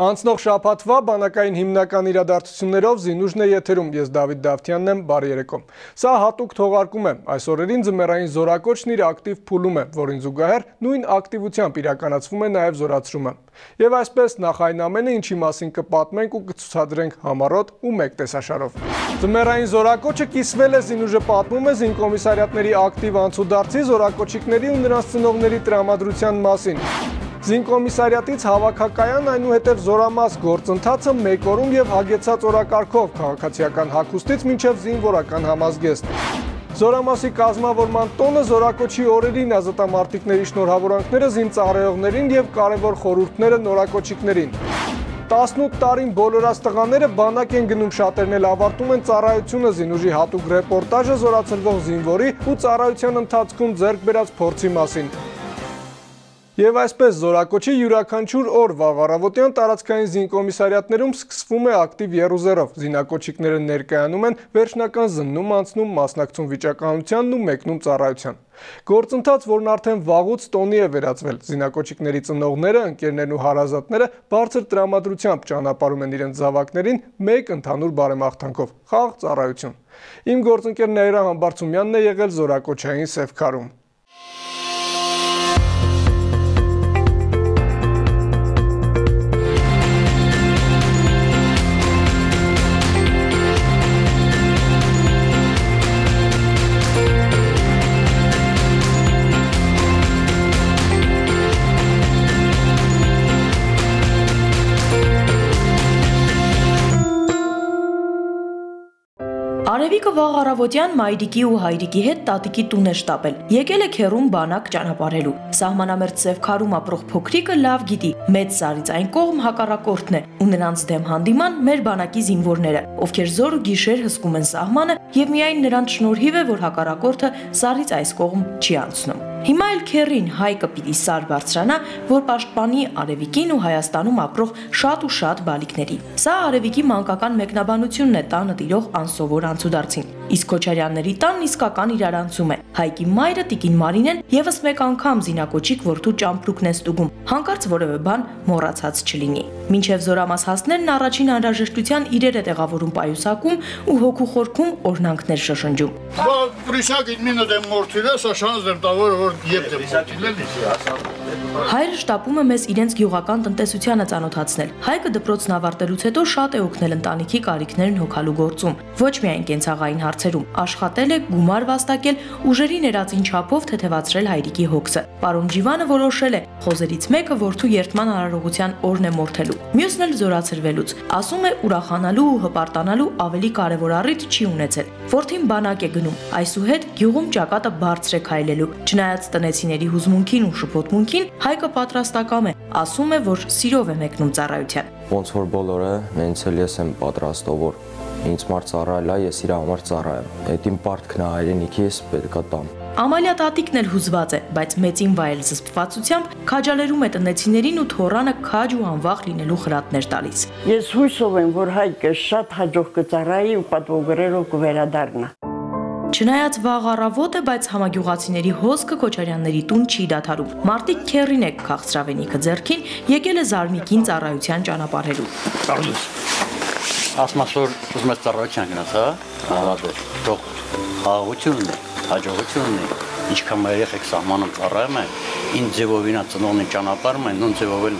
Անցնող շաբաթվա բանակային հիմնական իրադարձություններով Զինուժն է եթերում, ես Դավիթ Դավթյանն եմ, բարի երեկո։ Սա հատուկ թողարկում է, այս օրերին ձմեռային զորակոչն իր ակտիվ փուլում է, որին զուգահեռ նույն ակտիվությամբ իրականացվում է նաև զորացրումը։ Եվ այսպես նախ այն ամենը, ինչի մասին կպատմենք ու կցուցադրենք համառոտ ու մեկ տեսաշարով։ Ձմեռային զորակոչը կիսվել է Զինուժը պատմում է զինկոմիսարիատների ակտիվ անցուդարձի զորակոչիկների ու նրանց ծնողների տրամադրության մասին։ Զինկոմիսարիատից հավաքակայան այնուհետև զորամաս գործընթացը մեկ օրում եւ հագեցած օրակարգով քաղաքացիական հակոստից մինչև զինվորական համազգեստ։ Զորամասի կազմավորման տոնը զորակոչի օրերին ազատամարտիկների շնորհավորանքները զինծառայողներին եւ կարևոր խորհուրդները նորակոչիկներին։ 18 տարին բոլորած տղաները բանակ են գնում շատերն էլ ավարտում են ծառայությունը զինուժի հատուկ ռեպորտաժը զորացրվող զինվորի ու ծառայության ընթացքում ձեռք բերած փորձի մասին։ Եվ այսպես զորակոչի յուրաքանչյուր օր վաղ առավոտյան տարածքային զինկոմիսարիատներում սկսվում է ակտիվ երուզերով։ Զինակոչիկները ներկայանում են վերջնական զննում անցնում, մասնակցում վիճակահանությանն ու մեկնում ծառայության։ Գործընթաց, որն արդեն վաղուց տոնի է վերածվել։ Զինակոչիկների ծնողները, ընկերներն ու հարազատները բարձր տրամադրությամբ ճանապարհում են իրենց զավակներին մեկ ընդհանուր բարեմաղթանքով՝ խաղ ծառայություն։ Իմ գործընկեր Նաիրա Համբարձումյանն է եղել զորակոչային Սևքարում։ Արևիկը վաղ առավոտյան մայրիկի ու հայրիկի հետ տատիկի տուն է շտապել։ Եկել է քերում բանակ ճանապարհելու։ Սահմանամերձ Սևքարում ապրող փոքրիկը լավ գիտի, մեծ սարից այն կողմ հակառակորդն է ու նրանց դեմ հանդիման մեր բանակի զինվորները, ովքեր զոր ու գիշեր հսկում են սահմանը եւ միայն նրանց շնորհիվ է, որ հակառակորդը սարից այս կողմ չի անցնում։ Հիմա էլ քերին հայկը պիտի սար բարձրանա, որ պաշտպանի Արևիկին ու Հայաստանում ապրող շատ ու շատ բալիկների։ Սա Արևիկի մանկական մեկնաբանությունն է տանը տիրող անսովոր անցուդարձին իսկ Քոչարյանների տանն իսկական իրարանցում է։ Հայկի մայրը Տիկին Մարինեն եւս մեկ անգամ զինակոչիկ որդու ճամպրուկն է ստուգում, հանկարծ որևէ բան մոռացած չլինի։ Մինչև զորամաս հասնելն առաջին անհրաժեշտության իրերը տեղավորում պայուսակում ու հոգու խորքում օրնանքներ շշնջում։ Բա պրիսակ ինմինը դեմ մորթիլը, սա շանս դեմ տավոր որ եփ դեմ մորթիլը։ Հայրը շտապում է մեզ իրենց գյուղական տնտեսությանը ծանոթացնել։ Հայկը դպրոցն ավարտելուց հետո շատ է օգնել ընտանիքի կարիքներն հոգալու գործում։ Ոչ միայն կենցաղային հարց հարցերում, աշխատել է, գումար վաստակել, ուժերի ներածին չափով թեթևացրել հայրիկի հոգսը։ Պարոն Ջիվանը որոշել է խոզերից մեկը որդու երթման արարողության օրն է մորթելու։ Մյուսն էլ զորացրվելուց։ Ասում է. Ուրախանալու ու հպարտանալու ավելի կարևոր առիթ չի ունեցել։ Որդին բանակ է գնում։ Այսուհետ գյուղում ճակատը բարձր է քայլելու։ Չնայած տնեցիների հուզմունքին ու շփոթմունքին, Հայկը պատրաստակամ է, ասում է, որ սիրով է մեկնում ծառայության։ Ոնց որ բոլորը, նենց էլ ես եմ պատրաստով, որ ինձ մար ծառայելա, ես իր համար ծառայեմ։ Այդ իմ պարտքն է հայրենիքի, ես պետքա տամ։ Ամալիա տատիկն էլ հուզված է, բայց մեծին վայել զսպվածությամբ քաջալերում է տնեցիներին ու թորանը քաջ ու անվախ լինելու խրատներ տալիս։ Ես հույսով եմ, որ հայկը շատ հաջող կծառայի ու պատվոգրերով կվերադառնա։ Չնայած վաղ առավոտ է, բայց համագյուղացիների հոսքը Քոչարյանների տուն չի դադարում։ Մարտիկ քերին է քաղցրավենիքը ձեռքին, եկել է Զարմիկին ծառայության ճանապարհելու։ Կարլուս։ Ասմասոր ուզում ես ծառայության գնաս, հա? Ահա, թող հաղությունն է, հաջողությունն է։ Ինչքան մեր երեխեք սահմանում ծառայում են, ինձ ձևովինա ծնողնի ճանապարհում են, նույն ձևով էլ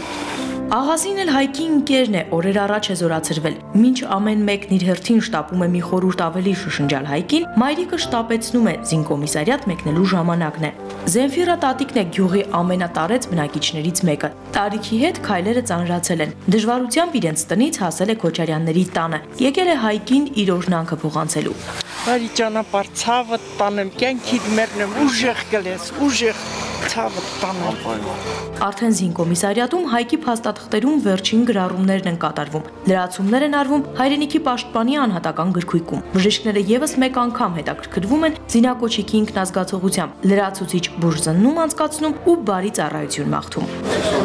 Աղազին էլ հայկի ընկերն է, օրեր առաջ է զորացրվել։ Մինչ ամեն մեկն իր հերթին շտապում է մի խորուրդ ավելի շշնջալ հայկին, մայրիկը շտապեցնում է զինկոմիսարիատ մեկնելու ժամանակն է։ Զենֆիրա տատիկն է գյուղի ամենատարեց բնակիչներից մեկը։ Տարիքի հետ քայլերը ծանրացել են։ Դժվարությամբ իրենց տնից հասել է Քոչարյանների տանը։ Եկել է հայկին իր օրնանքը փոխանցելու։ Բարի ճանապարհ ցավը տանեմ, կյանքիդ մեռնեմ, ուժեղ գլես, ուժեղ ցավը տանեմ։ Արդեն զինկոմիսարիատում հայկի փաստաթղթերում վերջին գրառումներն են կատարվում։ Լրացումներ են արվում հայրենիքի պաշտպանի անհատական գրքույկում։ Բժիշկները եւս մեկ անգամ հետաքրքրվում են զինակոչիկի ինքնազգացողությամբ, լրացուցիչ բուրժզննում անցկացնում ու բարի ծառայություն մաղթում։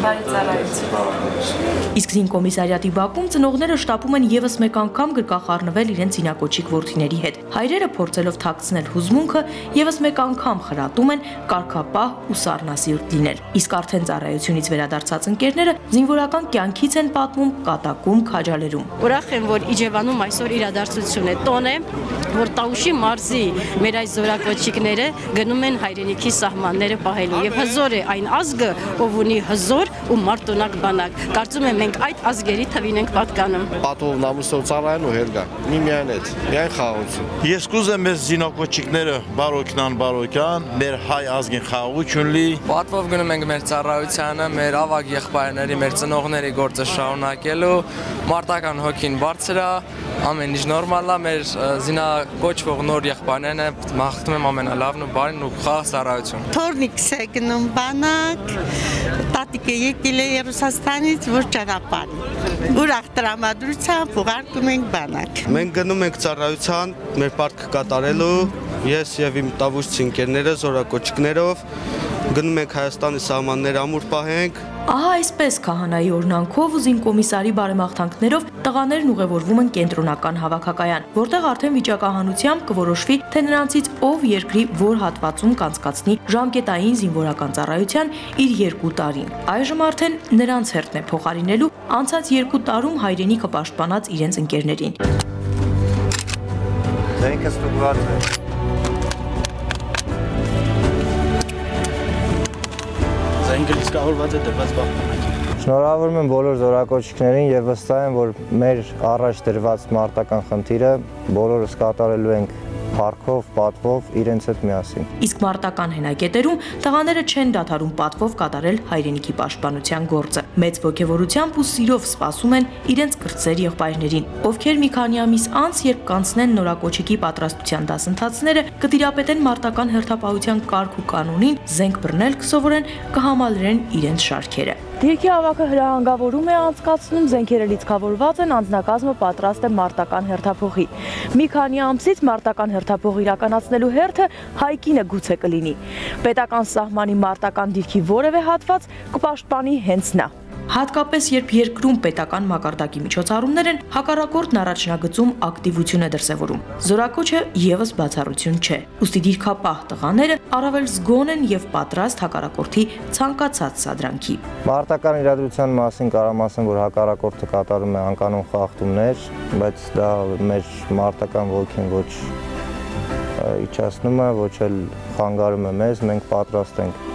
Բարի ծառայություն։ Իսկ զինկոմիսարիատի Բաքում ծնողները շտապում են եւս մեկ անգամ գրկախառնվել իրենց զինակոչիկ ворթիների հետ։ Հայրերը փորձելով թաքցնել հուզմունքը, եւս մեկ անգամ խրատում են կարկապահ ու ուսառնասիրտ լինել։ Իսկ արդեն ծառայությունից վերադարձած ընկերները զինվորական կյանքից են պատմում կատակում, քաջալերում։ Ուրախ եմ, որ Իջևանում այսօր իրադարձություն է։ Տոն է, որ Տաուշի մարզի մեր այս զորակոչիկները գնում են հայրենիքի սահմանները պահելու եւ հզոր է այն ազգը, ով ունի հզոր ու մարտունակ բանակ։ Կարծում եմ մենք այդ ազգերի թվին ենք պատկանում։ Պատով նամուսով ծառայեն ու հերգա։ Մի միայն այդ, միայն խաղաղություն։ Ես կուզեմ մեզ զինոկոչիկները բարոքնան բարոքյան, մեր հայ ազգին խաղաղություն լի։ Պատվով գնում ենք մեր ծառայությանը, մեր ավագ եղբայրների, մեր ծնողների գործը շարունակելու, մարտական հոգին բարձր է, ամեն ինչ նորմալ է, մեր զինակոչվող նոր եղբայրներն է, մաղթում եմ ամենալավն ու բարին ու խաղ ծառայություն։ Թորնիկս է գնում բանակ, տատիկը եկել է Ռուսաստանից, որ ճանապարհ։ Ուրախ տրամադրությամբ ուղարկում ենք բանակ։ Մենք գնում ենք ծառայության, մեր պարտքը կատարելու, ես եւ իմ տավուշ ընկերները զորակոչիկներով գնում ենք Հայաստանի սահմաններ ամուր պահենք։ Ահա այսպես քահանայի օրնանքով ու զինկոմիսարի բարեմաղթանքներով տղաներն ուղևորվում են կենտրոնական հավաքակայան, որտեղ արդեն վիճակահանությամբ կորոշվի, թե նրանցից ով երկրի որ հատվածում կանցկացնի ժամկետային զինվորական ծառայության իր երկու տարին։ Այժմ արդեն նրանց հերթն է փոխարինելու անցած երկու տարում հայրենիքը պաշտպանած իրենց ընկերներին։ Զենքը ստուգված է։ Զենքը լիցքավորված է դրված պահպանակ։ Շնորհավորում եմ բոլոր զորակոչիկներին եւ վստահ եմ, որ մեր առաջ դրված մարտական խնդիրը բոլորս կատարելու ենք փառքով, պատվով իրենց հետ միասին։ Իսկ մարտական հենակետերում տղաները չեն դադարում պատվով կատարել հայրենիքի պաշտպանության գործը։ Մեծ ողջավորությամբ ու սիրով սպասում են իրենց կրծեր եղբայրներին, ովքեր մի քանի ամիս անց, երբ կանցնեն նորակոչիկի պատրաստության դասընթացները, կտիրապետեն մարտական հերթապահության կարգ ու կանոնին, զենք բռնել կսովորեն, կհամալրեն իրենց շարքերը։ Դիրքի ավակը հրահանգավորում է անցկացնում, զենքերը լիցքավորված են, անձնակազմը պատրաստ է մարտական հերթափոխի։ Մի քանի ամսից մարտական հերթափող իրականացնելու հերթը հայկինը գուցե կլինի։ Պետական սահմանի մարտական դիրքի որևէ հատված կպաշտպանի հենց նա։ Հատկապես երբ երկրում պետական մակարդակի միջոցառումներ են, հակառակորդն առաջնագծում ակտիվություն է դրսևորում։ Զորակոչը եւս բացառություն չէ։ Ոստի դիրքապահ տղաները առավել զգոն են եւ պատրաստ հակառակորդի ցանկացած սադրանքի։ Մարտական իրադրության մասին կարամ ասեմ, որ հակառակորդը կատարում է անկանոն խախտումներ, բայց դա մեր մարտական ոգին ոչ իջացնում է, ոչ էլ խանգարում է մեզ, մենք պատրաստ ենք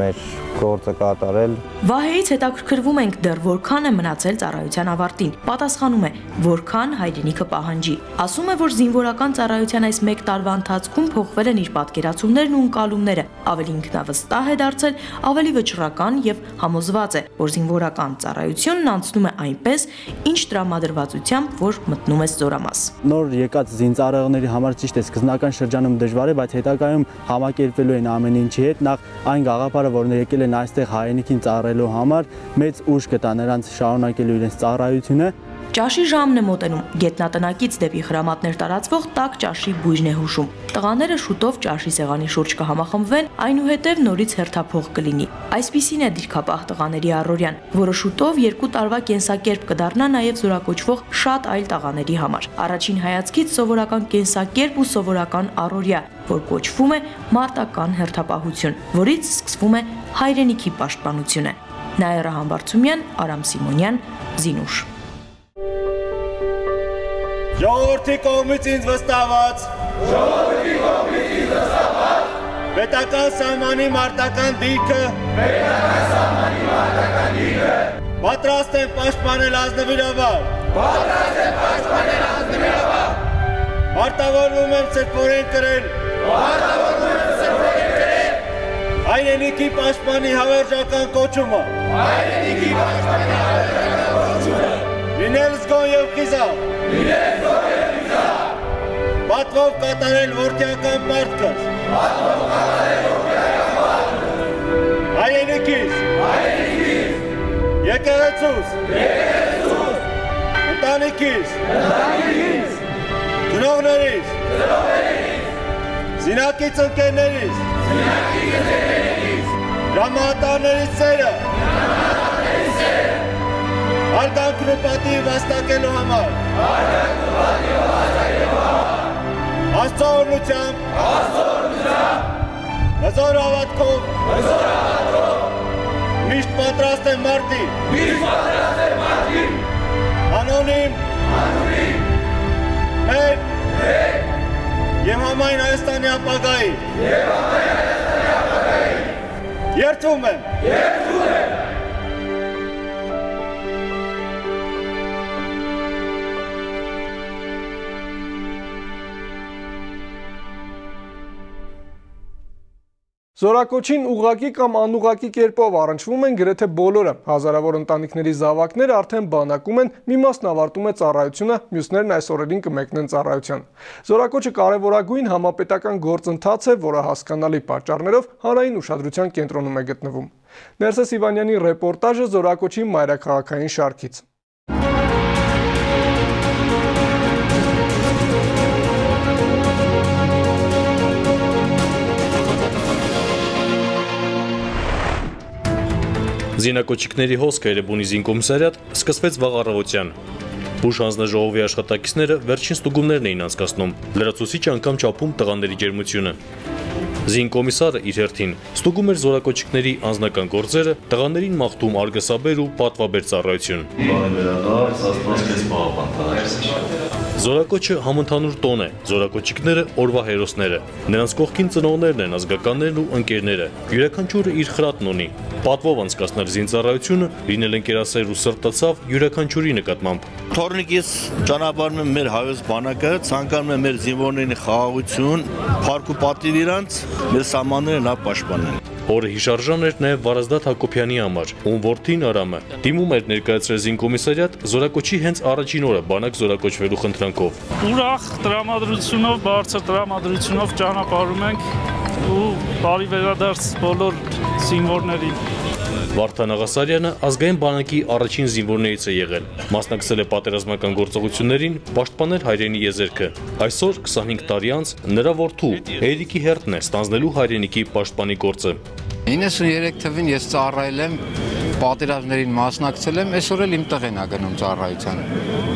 մեր գործը կատարել։ Վահեից հետաքրքրվում ենք դեռ որքան է մնացել ծառայության ավարտին։ Պատասխանում է, որքան հայրենիքը պահանջի։ Ասում է, որ զինվորական ծառայության այս 1 տարվա ընթացքում փոխվել են իր պատկերացումներն ու ընկալումները։ Ավելի ինքնավստահ է դարձել, ավելի վճռական եւ համոզված է, որ զինվորական ծառայությունն անցնում է այնպես, ինչ տրամադրվածությամբ, որ մտնում է զորամաս։ Նոր եկած զինծառայողների համար ճիշտ է սկզբնական շրջանում դժվար է, բայց հետագայում համակերպվելու են ամեն ինչի հետ։ Նախ այն գաղափարը, որ եկել են այստեղ հայրենիքին ծառայելու համար, մեծ ուժ կտա նրանց շարունակելու իրենց ծառայությունը Ճաշի ժամն է մոտենում։ Գետնատնակից դեպի հրամատներ տարածվող տաք ճաշի բույժն է հուշում։ Տղաները շուտով ճաշի սեղանի շուրջ կհամախմբվեն, այնուհետև նորից հերթափող կլինի։ Այսպիսին է դիրքապահ տղաների առօրյան, որը շուտով երկու տարվա կենսակերպ կդառնա նաև զորակոչվող շատ այլ տղաների համար։ Առաջին հայացքից սովորական կենսակերպ ու սովորական առօրյա, որ կոչվում է մարտական հերթապահություն, որից սկսվում է հայրենիքի պաշտպանությունը։ Նաիրա Համբարձումյան, Արամ Սիմոնյան, Զինուշ Ժողովրդի կողմից ինձ վստահված Ժողովրդի կողմից ինձ վստահված Պետական սահմանի մարտական դիրքը Պետական սահմանի մարտական դիրքը Պատրաստ եմ պաշտպանել ազնվիրաբար Պատրաստ եմ պաշտպանել ազնվիրաբար Մարտավորվում եմ սրբորեն կրել Մարտավորվում եմ սրբորեն կրել Հայրենիքի պաշտպանի հավերժական կոչումը Հայրենիքի պաշտպանի հավերժական Լինել զգոն եւ խիզախ Լինել զգոն եւ խիզախ Պատվով կատարել որդիական պարտքս Պատվով կատարել որդիական պարտքս Հայրենիքիս Հայրենիքիս Եկեղեցուս Եկեղեցուս Ընտանիքիս Ընտանիքիս Ծնողներիս Ծնողներիս Զինակից ընկերներիս Զինակից ընկերներիս Ժամահատարներից սերը Ժամահատարներից սերը Հարգանքն ու պատիվ վաստակելու համար Հարգանքն ու պատիվ վաստակելու համար Աստծո օրնությամբ Աստծո օրնությամբ Հզոր հավատքով։ Հզոր հավատքով։ Միշտ պատրաստ եմ մարտի։ Միշտ պատրաստ եմ մարտի։ Անոնիմ։ Անոնիմ։ Մեր։ Մեր։ Եվ համայն Հայաստանի ապագայի։ Եվ համայն Հայաստանի ապագայի։ Երթում եմ։ Երթում եմ։ Զորակոչին ուղակի կամ անուղակի կերպով առնչվում են գրեթե բոլորը։ Հազարավոր ընտանիքների զավակները արդեն բանակում են, մի մասն ավարտում է ծառայությունը, մյուսներն այս օրերին կմեկնեն ծառայության։ Զորակոչը կարևորագույն համապետական գործընթաց է, որը հասկանալի պատճառներով հանրային ուշադրության կենտրոնում է գտնվում։ Ներսես Իվանյանի ռեպորտաժը Զորակոչի մայրաքաղաքային շարքից։ Զինակոչիկների հոսքը Երևանի զինկոմիսարիատ սկսվեց վաղ առավոտյան։ Բուժ հանձնաժողովի աշխատակիցները վերջին ստուգումներն էին անցկացնում, լրացուցիչ անգամ չափում տղաների ջերմությունը։ Զինկոմիսարը իր հերթին ստուգում էր զորակոչիկների անձնական գործերը, տղաներին մաղթում արգասաբեր ու պատվաբեր ծառայություն։ Բարեվերադարձ, Աստված քեզ պահապան տղա։ Զորակոչը համընդհանուր տոն է, զորակոչիկները օրվա հերոսները։ Նրանց կողքին ծնողներն են, ազգականներն ու ընկերները։ Յուրաքանչյուրը իր խրատն ունի։ Պատվով անցկացնել զինծառայությունը, լինել ընկերասեր ու սրտացավ յուրաքանչյուրի նկատմամբ։ Թորնիկից ճանապարհում եմ մեր հայոց բանակը, ցանկանում եմ մեր զինվորների խաղաղություն, փառք ու պատիվ իրանց, մեր սահմանները նա պաշտպանեն։ Օրը հիշարժան էր նաև Վարազդատ Հակոբյանի համար, ում որդին Արամը դիմում էր ներկայացրել զինկոմիսարիատ զորակոչի հենց առաջին օրը բանակ զորակոչվելու խնդրանքով։ Ուրախ տրամադրությունով, բարձր տրամադրությունով ճանապարհում ենք ու բարի վերադարձ բոլոր զինվորներին։ Վարդան Աղասարյանը ազգային բանակի առաջին զինվորներից է եղել։ Մասնակցել է պատերազմական գործողություններին, պաշտպանել հայրենի եզերքը։ Այսօր 25 տարի անց նրա որդու Էրիկի հերթն է ստանձնելու հայրենիքի պաշտպանի գործը։ 93 թվին ես ծառայել եմ պատերազմներին մասնակցել եմ, այսօր էլ իմ տղեն ա գնում ծառայության։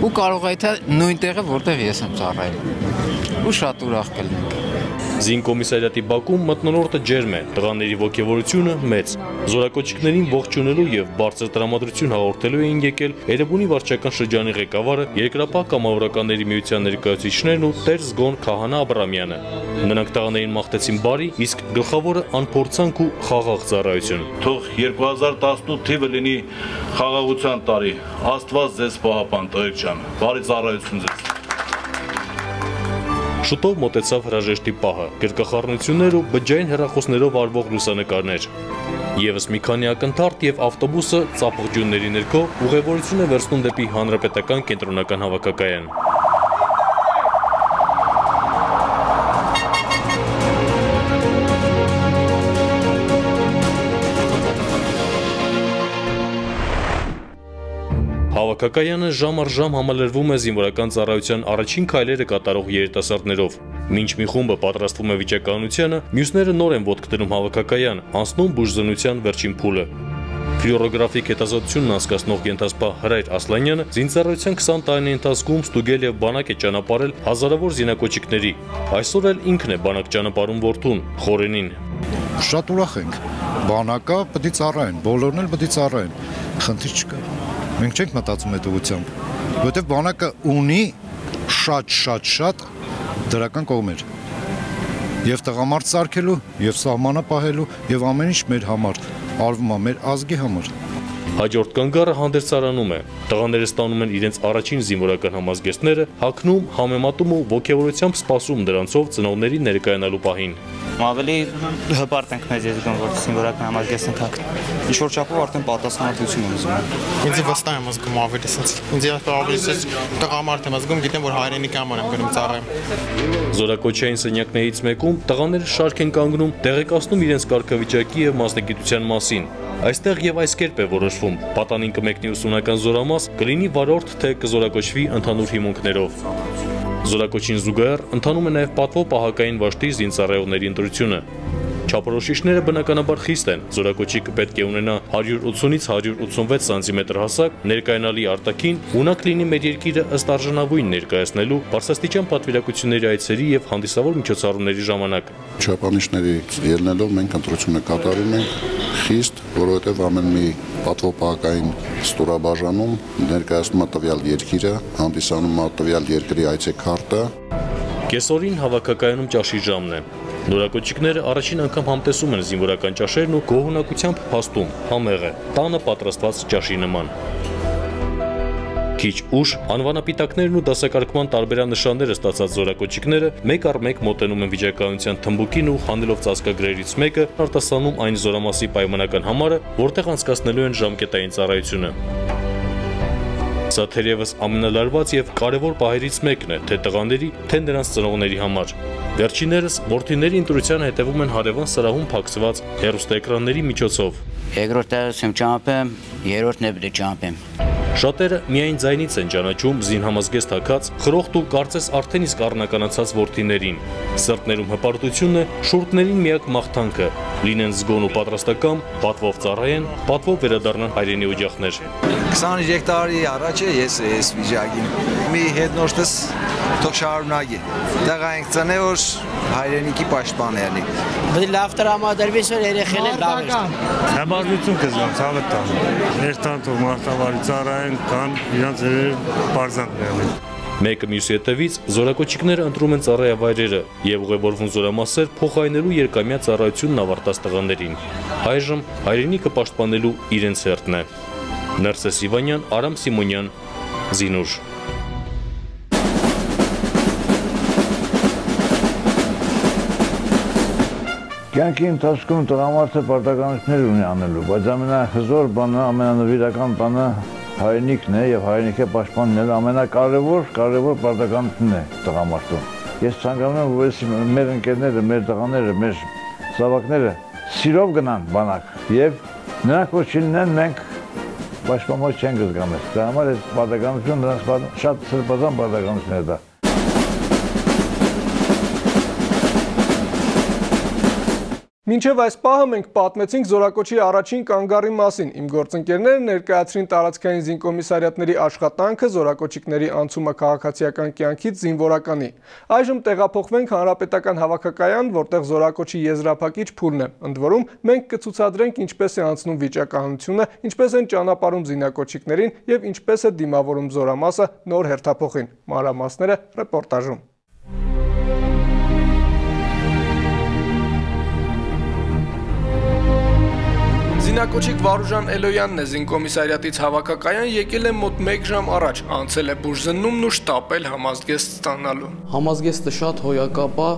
Ու կարող է թե նույն տեղը, որտեղ ես եմ ծառայել։ Ու շատ ուրախ կլինենք։ Զինկոմիսարիատի Բաքում մտնոլորտը ջերմ է, տղաների ողջավորությունը մեծ։ Զորակոչիկներին ողջունելու եւ բարձր տրամադրություն հաղորդելու էին եկել Երևանի վարչական շրջանի ղեկավարը, երկրապահ կամավորականների միության ներկայացուցիչներն ու Տեր Զգոն Քահանա Աբրամյանը։ Նրանք տղաներին մաղթեցին բարի, իսկ գլխավորը անփորձանք ու խաղաղ ծառայություն։ Թող 2018 թիվը լինի խաղաղության տարի։ Աստված ձեզ պահապան, տղեկ ջան։ Բարի ծառայություն ձեզ։ Շուտով մոտեցավ հրաժեշտի պահը, գրկախառնություններ ու բջջային հեռախոսներով արվող լուսանկարներ։ Եվս մի քանի ակնթարթ եւ ավտոբուսը ծափողջունների ներքո ուղևորություն է վերցնում դեպի հանրապետական կենտրոնական հավաքակայան։ Հավաքակայանը ժամ առ ժամ համալրվում է զինվորական ծառայության առաջին քայլերը կատարող երիտասարդներով։ Մինչ մի խումբը պատրաստվում է վիճականությանը, մյուսները նոր են ոտք դնում հավաքակայան, անցնում բուժզնության վերջին փուլը։ Ֆլյուորոգրաֆիկ հետազոտությունն անցկացնող ենթասպա Հրայր Ասլանյանը զինծառայության 20 տարիների ընթացքում ստուգել եւ բանակ է ճանապարհել հազարավոր զինակոչիկների։ Այսօր էլ ինքն է բանակ ճանապարհում որդուն, Խորենին։ Շատ ուրախ ենք։ Բանակա պետք է ծառայեն, բոլորն էլ պետք է ծառայեն։ Խնդիր չկա։ Մենք չենք մտածում այդ ուղությամբ, որովհետև բանակը ունի շատ-շատ-շատ դրական կողմեր։ Եվ տղամարդ սարքելու, եւ սահմանը պահելու, եւ ամեն ինչ մեր համար արվում է մեր ազգի համար։ Հաջորդ կանգառը հանդերձարանում է։ Տղաները ստանում են իրենց առաջին զինվորական համազգեստները, հակնում, համեմատում ու ողջավորությամբ սպասում դրանցով ծնողների ներկայանալու պահին։ Ավելի հպարտ ենք մեզ ես զգում, որ զինվորական համազգեստ ենք հագնում։ Ինչ որ չափով արդեն պատասխանատվություն եմ զգում։ Ինձ վստահ եմ զգում ավելի sense։ Ինձ ավելի sense տղամարդ եմ զգում, գիտեմ որ հայրենիքի համար եմ գնում ծառայեմ։ Զորակոչային սենյակներից մեկում տղաները շարք են կանգնում, տեղեկացնում իրենց կարգավիճակի եւ մասնագիտության մասին։ Այստեղ եւ այս կերպ է որոշվում։ Պատանին կմեկնի ուսումնական զորամաս, կլինի վարորդ թե կզորակոչվի ընդհանուր հիմունքներով։ Զորակոչին զուգահեռ ընթանում է նաև պատվո պահակային վաշտի զինծառայողների ընտրությունը։ Չափորոշիչները բնականաբար խիստ են։ Զորակոչիկը պետք է ունենա 180-ից 186 սանտիմետր հասակ, ներկայանալի արտաքին, ունակ լինի մեր երկիրը ըստ արժանավույն ներկայացնելու բարձրաստիճան պատվիրակությունների այցերի եւ հանդիսավոր միջոցառումների ժամանակ։ Չափանիշների ելնելով մենք ընտրությունը կատարում ենք խիստ, որովհետեւ ամեն մի պատվոպահակային ստորաբաժանում ներկայացնում է տվյալ երկիրը, հանդիսանում է տվյալ երկրի այցեքարտը։ Կեսօրին հավաքակայանում ճաշի ժամն է։ Նորակոչիկները առաջին անգամ համտեսում են զինվորական ճաշերն ու գոհունակությամբ փաստում, համեղ է, տանը պատրաստված ճաշի նման։ Քիչ ուշ անվանապիտակներն ու դասակարգման տարբերանշանները ստացած զորակոչիկները մեկ առ մեկ մոտենում են վիճակայնության թմբուկին ու խանելով ծածկագրերից մեկը արտասանում այն զորամասի պայմանական համարը, որտեղ անցկացնելու են ժամկետային ծառայությունը։ Սա թերևս ամենալարված եւ կարևոր պահերից մեկն է թե տղաների, թե նրանց ծնողների համար։ Վերջիներս մորթիների ընտրության հետևում են հարևան սրահում փակցված հեռուստաէկրանների միջոցով։ Երկրորդ տեղից եմ ճամփեմ, երրորդն է պետք ճամփեմ։ Շատերը միայն ձայնից են ճանաչում զին համազգեստ հակած, խրոխտ ու կարծես արդեն իսկ առնականացած որդիներին։ Սրտներում հպարտությունն է, շուրտներին միակ մաղթանքը, լինեն զգոն ու պատրաստական, պատվով ծառայեն, պատվով վերադառնան հայրենի օջախներ։ 23 տարի առաջ է ես այս վիճակին։ Մի հետնորդս թող շարունակի։ Տեղա ենք ծնե որ հայրենիքի պաշտպան եղնի։ Բդի լավ տրամադրվի սոր երեխեն են լավ է։ Համառություն կզամ, ցավը տան։ Երթան թող մարտավարի ծառայեն, կան իրանց բարձանք եղնի։ Մեկը մյուսի հետևից զորակոչիկները ընտրում են ծառայավայրերը եւ ուղևորվում զորամասեր փոխայնելու երկամյա ծառայությունն ավարտած տղաներին։ Այժմ հայրենիքը պաշտպանելու իրենց հերթն է։ Ներսես Իվանյան, Արամ Սիմոնյան, Զինուր Կյանքի ընթացքում տղամարդը պարտականություններ ունի անելու, բայց ամենահզոր բանը, ամենանվիրական բանը հայրենիքն է եւ հայրենիքը պաշտպանելը ամենակարևոր կարևոր պարտականությունն է տղամարդուն։ Ես ցանկանում եմ, որ մեր ընկերները, մեր տղաները, մեր զավակները սիրով գնան բանակ եւ նրանք որ չլինեն մենք պաշտպանված չեն զգամես։ Դա համար է պարտականություն նրանց շատ սրբազան պարտականություն է դա։ Մինչև այս պահը մենք պատմեցինք Զորակոչի առաջին կանգարի մասին։ Իմ գործընկերները ներկայացրին տարածքային զինկոմիսարիատների աշխատանքը Զորակոչիկների անցումը քաղաքացիական կյանքից զինվորականի։ Այժմ տեղափոխվենք հանրապետական հավաքակայան, որտեղ Զորակոչի եզրափակիչ փուլն է։ Ընդ որում մենք կցուցադրենք ինչպես է անցնում վիճակահանությունը, ինչպես են ճանապարհում զինակոչիկներին եւ ինչպես է դիմավորում զորամասը նոր հերթափոխին։ Մանրամասները ռեպորտաժում։ Զինակոչիկ Վարուժան Էլոյանն է զինկոմիսարիատից հավաքակայան եկել է մոտ 1 ժամ առաջ, անցել է բուժզննումն ու շտապել համազգեստ ստանալու։ Համազգեստը շատ հոյակապ է,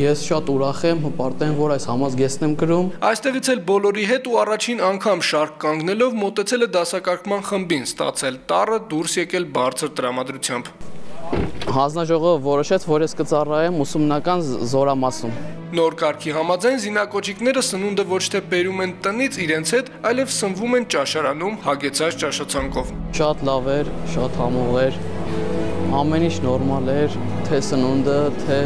Ես շատ ուրախ եմ, հպարտ եմ, որ այս համազգեստն եմ գրում։ Այստեղից էլ բոլորի հետ ու առաջին անգամ շարք կանգնելով մոտեցել է դասակարգման խմբին, ստացել տարը դուրս եկել բարձր տրամադրությամբ։ Հանձնաժողովը որոշեց, որ ես կծառայեմ ուսումնական զորամասում։ Նոր կարգի համաձայն զինակոչիկները սնունդը ոչ թե բերում են տնից իրենց հետ, այլև սնվում են ճաշարանում հագեցած ճաշացանկով։ Շատ լավ էր, շատ համով էր։ Ամեն ինչ նորմալ էր, թե սնունդը, թե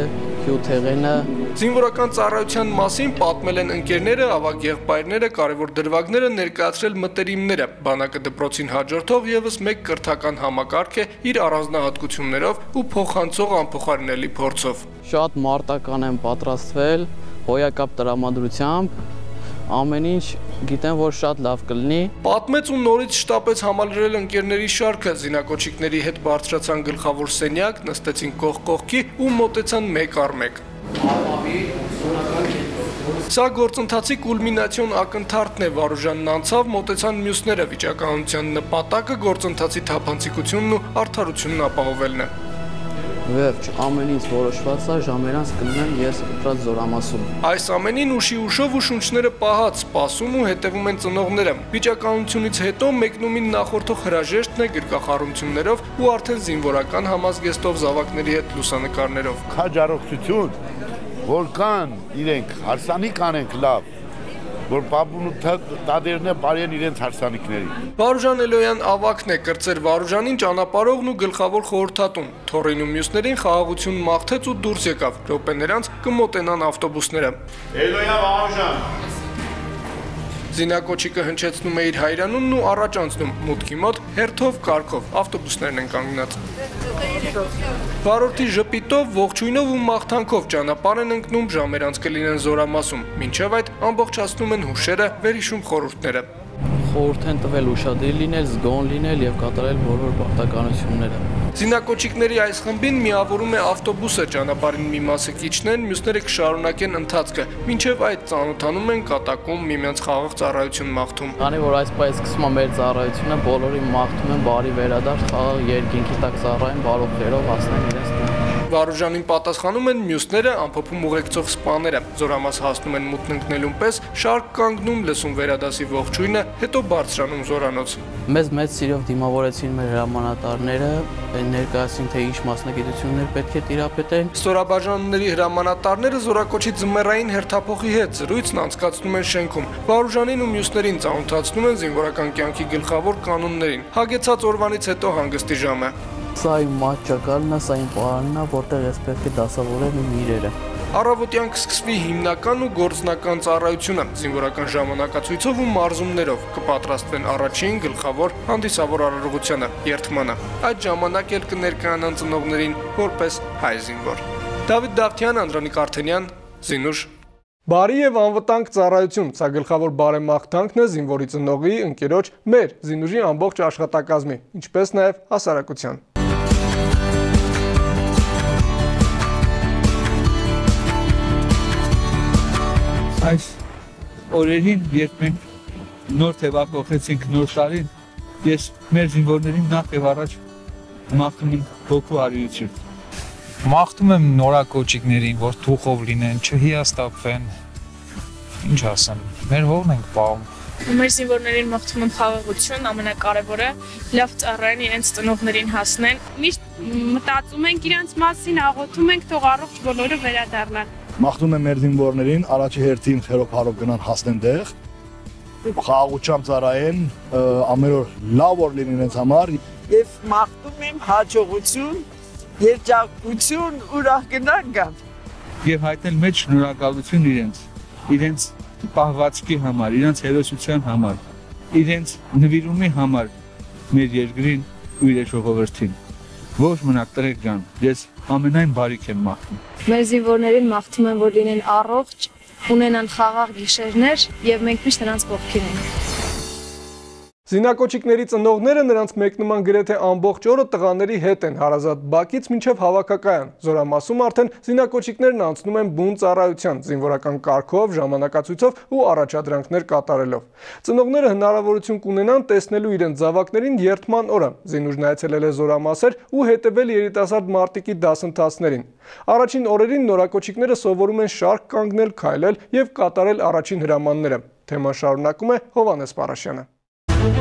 հյութեղենը։ Զինվորական ծառայության մասին պատմել են ընկերները, ավագ եղբայրները, կարևոր դրվագները ներկայացրել մտերիմները։ Բանակը դպրոցին հաջորդող եւս մեկ կրթական համակարգ է իր առանձնահատկություններով ու փոխանցող անփոխարինելի փորձով։ Շատ մարտական եմ պատրաստվել, հոյակապ տրամադրությամբ, ամեն ինչ գիտեմ, որ շատ լավ կլինի։ Պատմեց ու նորից շտապեց համալրել ընկերների շարքը, զինակոչիկների հետ բարձրացան գլխավոր սենյակ, նստեցին կողք կողքի ու մոտեցան մեկ առ մեկ։ Սա գործընթացի կուլմինացիոն ակնթարթն է Վարուժանն անցավ, մոտեցան մյուսները վիճակահանության նպատակը գործընթացի թափանցիկությունն ու արդարությունն ապահովելն է վերջ ամեն ինչ որոշված է ժամերանց կլինեմ ես կտրած զորամասում այս ամենին ուշի ուշով ու շունչները պահած սպասում ու հետևում են ծնողները վիճակահանությունից հետո մեկնումին նախորդող հրաժեշտն է գրկախառություններով ու արդեն զինվորական համազգեստով զավակների հետ լուսանկարներով քաջարողություն որ կան իրենք հարսանիք անենք լավ որ բաբունու տադերն է բարեն իրենց հարսանիքների։ Վարուժան Էլոյան ավակն է կրծեր Վարուժանին ճանապարհողն ու գլխավոր խորհրդատուն։ Թորին ու մյուսներին խաղաղություն մաղթեց ու դուրս եկավ։ Ռոպեներանց կմոտենան ավտոբուսները։ Էլոյան Վարուժան Զինակոչիկը հնչեցնում է իր հայրանունն ու առաջ անցնում մուտքի մոտ հերթով կարկով ավտոբուսներն են կանգնած։ Վարորդի ժպիտով, ողջույնով ու մաղթանքով ճանապարհ են ընկնում ժամերանց կլինեն զորամասում։ Մինչև այդ ամբողջացնում են հուշերը, վերհիշում խորհուրդները խորհուրդ են տվել ուշադիր լինել, զգոն լինել եւ կատարել բոլոր պարտականությունները։ Զինակոչիկների այս խմբին միավորում է ավտոբուսը, ճանապարհին մի մասը կիչնեն, մյուսները կշարունակեն ընթացքը, մինչև այդ ծանոթանում են կատակում միմյանց խաղաղ ծառայություն մաղթում։ Քանի որ այս պայս սկսում է մեր ծառայությունը, բոլորին մաղթում են բարի վերադարձ, խաղաղ երկինքի տակ ծառայեն, բարով խերով հասնեն իրենց տուն։ Վարուժանին պատասխանում են մյուսները ամփոփում ուղեկցող սպաները։ Զորամաս հասնում են մուտն ընկնելուն պես, շարք կանգնում լսում վերադասի ողջույնը, հետո բարձրանում զորանոց։ Մեզ մեծ սիրով դիմավորեցին մեր հրամանատարները, ներկայացին թե ինչ մասնագիտություններ պետք է տիրապետեն։ Ստորաբաժանումների հրամանատարները զորակոչի ձմեռային հերթափոխի հետ զրույցն անցկացնում են շենքում։ Վարուժանին ու մյուսներին ծանոթացնում են զինվորական կյանքի գլխավոր կանոններին։ Հագեցած օրվանից հետո հանգստի ժամ է։ Սա իմ մատչակալն է, սա իմ պարանն է, որտեղ ես պետք է դասավորեմ իմ իրերը։ Առավոտյան կսկսվի հիմնական ու գործնական ծառայությունը զինվորական ժամանակացույցով ու մարզումներով կպատրաստվեն առաջին գլխավոր հանդիսավոր արարողությանը երթմանը այդ ժամանակ էլ կներկայանան ծնողներին որպես հայ զինվոր Դավիթ Դավթյան Անդրանիկ Արթենյան Զինուշ Բարի եւ անվտանգ ծառայություն, սա գլխավոր բարեմաղթանքն է զինվորի ծնողի, ընկերոջ, մեր զինուժի ամբողջ աշխատակազմի, ինչպես նաեւ հասարակության։ այս օրերին, երբ մենք նոր թևակողեցինք նոր տարին, ես մեր զինվորներին նախ եւ առաջ մաղթում եմ հոգու արիություն։ Մաղթում եմ նորակոճիկներին, որ թուխով լինեն, չհիաստապվեն։ Ինչ ասեմ, մեր հողն ենք պահում։ Մեր զինվորներին մաղթում եմ խաղաղություն, ամենակարևորը լավ ծառայեն իրենց ծնողներին հասնեն։ Միշտ մտածում ենք իրենց մասին, աղոթում ենք, թող առողջ բոլորը վերադառնան մաղթում եմ մեր զինվորներին առաջի հերթին խերով հարով գնան հասնեն դեղ խաղաղությամբ ծառայեն ամեն օր լավ օր լինի իրենց համար եւ մաղթում եմ հաջողություն երջանկություն ուրախ գնան գան եւ հայտնել մեծ շնորհակալություն իրենց իրենց պահվածքի համար իրենց հերոսության համար իրենց նվիրումի համար մեր երկրին ու իր ժողովրդին ոչ մնաք տրեք ջան ես ամենայն բարիք եմ մաղթում Մեր զինվորներին մաղթում եմ, որ լինեն առողջ, ունենան խաղաղ գիշերներ եւ մենք միշտ նրանց կողքին ենք։ Զինակոչիկների ծնողները նրանց մեկնման գրեթե ամբողջ օրը տղաների հետ են հարազատ բակից մինչև հավաքակայան։ Զորամասում արդեն զինակոչիկներն անցնում են բուն ծառայության, զինվորական կարգով, ժամանակացույցով ու առաջադրանքներ կատարելով։ Ծնողները հնարավորություն կունենան տեսնելու իրենց զավակներին երթման օրը։ Զինուժն այցելել է զորամասեր ու հետևել երիտասարդ մարտիկի դասընթացներին։ Առաջին օրերին նորակոչիկները սովորում են շարք կանգնել, քայլել եւ կատարել առաջին հրամանները։ Թեման շարունակում է Հովանես Պարաշյանը։ Վաշտ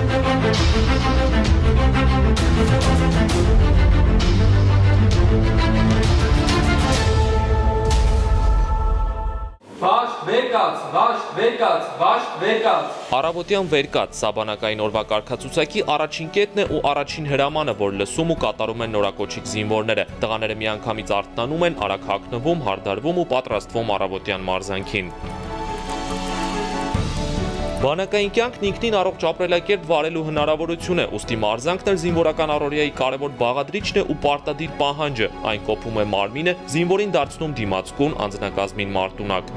վերկաց, վաշտ վերկաց, վաշտ վերկաց։ Արավոտյան վերկաց սաբանակային օրվա կարգացուցակի առաջին կետն է ու առաջին հրամանը, որ լսում ու կատարում են նորակոչիկ զինվորները։ Տղաները միանգամից արթնանում են, արագ հագնվում, հարդարվում ու պատրաստվում առավոտյան մարզանքին։ Բանակային կյանքն ինքնին առողջ ապրելակերպ վարելու հնարավորություն է, ուստի մարզանքն էլ զինվորական առօրյայի կարևոր բաղադրիչն է ու պարտադիր պահանջը։ Այն կոփում է մարմինը, զինվորին դարձնում դիմացկուն, անձնակազմին մարտունակ։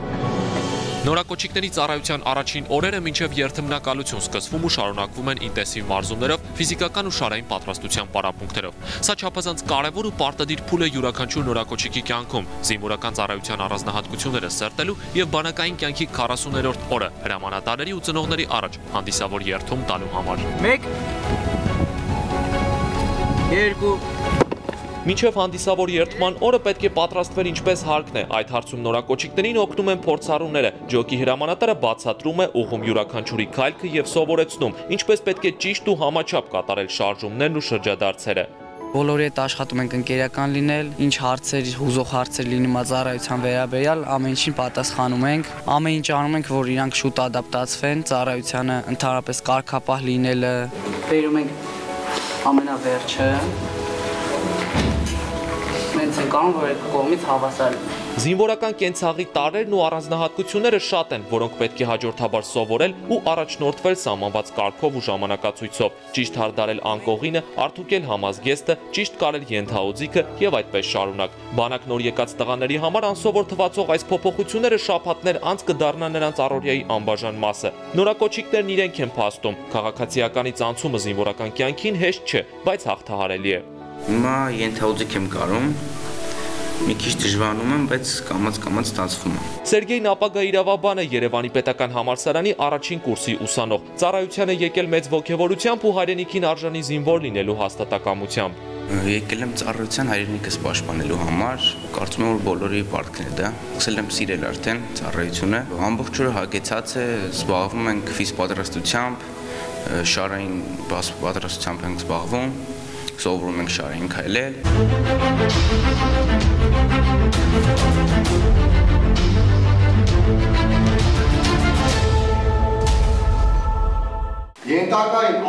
Նորակոչիկների ծառայության առաջին օրերը մինչև երթմնակալություն սկսվում ու շարունակվում են ինտենսիվ մարզումներով, ֆիզիկական ու շարային պատրաստության պարապմունքներով։ Սա չափազանց կարևոր ու պարտադիր փուլ է յուրաքանչյուր նորակոչիկի կյանքում, զինվորական ծառայության առանձնահատկությունները սերտելու եւ բանակային կյանքի 40-րդ օրը հրամանատարների ու ծնողների առաջ հանդիսավոր երթում տալու համար։ 1 2 Մինչև հանդիսավոր երթման օրը պետք է պատրաստվել ինչպես հարկն է։ Այդ հարցում նորակոչիկներին օգնում են փորձառուները։ Ջոկի հրամանատարը բացատրում է ուղում յուրաքանչյուրի քայլքը եւ սովորեցնում, ինչպես պետք է ճիշտ ու համաչափ կատարել շարժումներն ու շրջադարձերը։ Բոլորի հետ աշխատում ենք ընկերական լինել, ինչ հարցեր, հուզող հարցեր լինի ծառայության վերաբերյալ, ամեն ինչին պատասխանում ենք։ Ամեն ինչ անում ենք, որ իրանք շուտ ադապտացվեն ծառայությանը, ընդհանրապես կարգապահ լինելը։ Բերում ենք ամենավերջը։ Մենք ենք անում, որ այդ կողմից հավասար լինի։ Զինվորական կենցաղի տարերն ու առանձնահատկությունները շատ են, որոնք պետք է հաջորդաբար սովորել ու առաջնորդվել սահմանված կարգով ու ժամանակացույցով, ճիշտ հարդարել անկողինը, արդուկել համազգեստը, ճիշտ կարել ենթաուձիքը եւ այդպես շարունակ։ Բանակ նոր եկած տղաների համար անսովոր թվացող այս փոփոխությունները շփատներ անց կդառնան նրանց առօրյայի անբաժան մասը։ Նորակոչիկներն իրենք են փաստում։ Քաղաքացիականից անցումը զինվորական կյանքին հեշտ չէ, բայց հաղթահարելի է։ Հիմա ենթաուձիք եմ կարում, մի քիչ դժվարանում եմ, բայց կամած-կամած ստացվում է։ Սերգեյն ապագա իրավաբան է Երևանի պետական համալսարանի առաջին կուրսի ուսանող։ Ծառայության է եկել մեծ ողջավորությամբ ու հայրենիքին արժանի զինվոր լինելու հաստատակամությամբ։ Եկել եմ ծառայության հայրենիքս պաշտպանելու համար, կարծում եմ որ բոլորի պարտքն է դա։ Սկսել եմ սիրել արդեն ծառայությունը։ Ամբողջ օրը հագեցած է, զբաղվում ենք ֆիզ պատրաստությամբ, շարային պատրաստությամբ ենք զբաղվում սովորում ենք շարային քայլել։ Ենթակային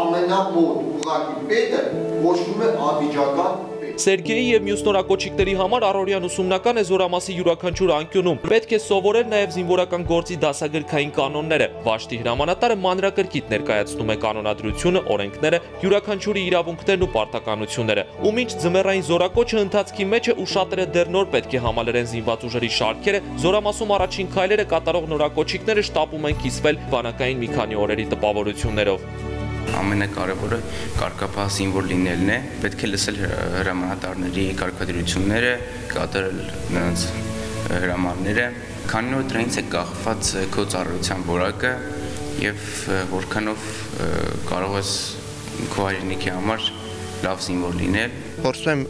ամենամոտ ուղղակի պետը կոչվում է ադիջական Սերգեյի եւ մյուս նորակոչիկների համար առօրյան ուսումնական է զորամասի յուրաքանչյուր անկյունում։ Պետք է սովորել նաեւ զինվորական գործի դասագրքային կանոնները։ Վաշտի հրամանատարը մանրակրկիտ ներկայացնում է կանոնադրությունը, օրենքները, յուրաքանչյուրի իրավունքներն ու պարտականությունները։ Ու մինչ ձմեռային զորակոչը ընթացքի մեջ է ու շատերը դեռ նոր պետք է համալրեն զինված ուժերի շարքերը, զորամասում առաջին քայլերը կատարող նորակոչիկները շտապում են կիսվել բանակային մի քանի օրերի տպավորություններով ամենակարևորը կարգապահ զինվոր լինելն է։ Պետք է լսել հրամանատարների կարգադրությունները, կատարել նրանց հրամանները, քանի որ դրանից է կախված քո ծառայության որակը եւ որքանով կարող ես քո հայրենիքի համար լավ զինվոր լինել փորձում եմ